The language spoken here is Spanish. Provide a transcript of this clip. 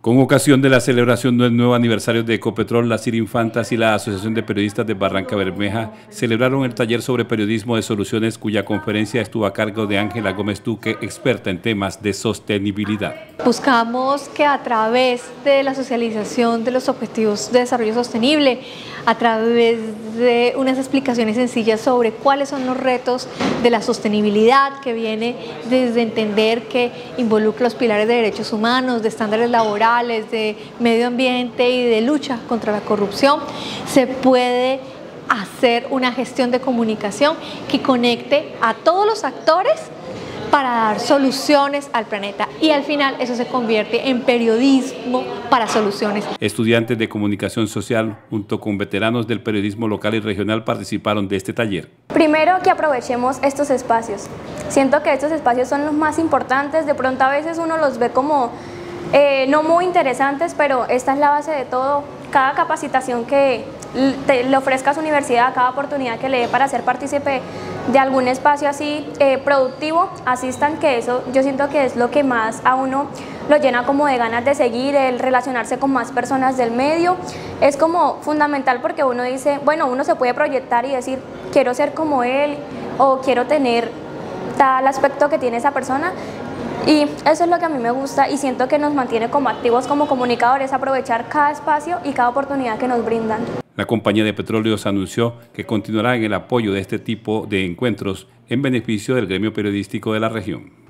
Con ocasión de la celebración del nuevo aniversario de Ecopetrol, la CIR Infantas y la Asociación de Periodistas de Barranca Bermeja celebraron el taller sobre periodismo de soluciones cuya conferencia estuvo a cargo de Ángela Gómez Duque, experta en temas de sostenibilidad. Buscamos que a través de la socialización de los objetivos de desarrollo sostenible, a través de unas explicaciones sencillas sobre cuáles son los retos de la sostenibilidad que viene desde entender que involucra los pilares de derechos humanos, de estándares laborales, de medio ambiente y de lucha contra la corrupción, se puede hacer una gestión de comunicación que conecte a todos los actores para dar soluciones al planeta y al final eso se convierte en periodismo para soluciones. Estudiantes de comunicación social junto con veteranos del periodismo local y regional participaron de este taller. Primero que aprovechemos estos espacios. Siento que estos espacios son los más importantes, de pronto a veces uno los ve como eh, no muy interesantes, pero esta es la base de todo. Cada capacitación que le ofrezca a su universidad, cada oportunidad que le dé para ser partícipe de algún espacio así eh, productivo, asistan, que eso yo siento que es lo que más a uno lo llena como de ganas de seguir, el relacionarse con más personas del medio. Es como fundamental porque uno dice, bueno, uno se puede proyectar y decir, quiero ser como él o quiero tener tal aspecto que tiene esa persona y eso es lo que a mí me gusta y siento que nos mantiene como activos como comunicadores, aprovechar cada espacio y cada oportunidad que nos brindan. La compañía de petróleos anunció que continuará en el apoyo de este tipo de encuentros en beneficio del gremio periodístico de la región.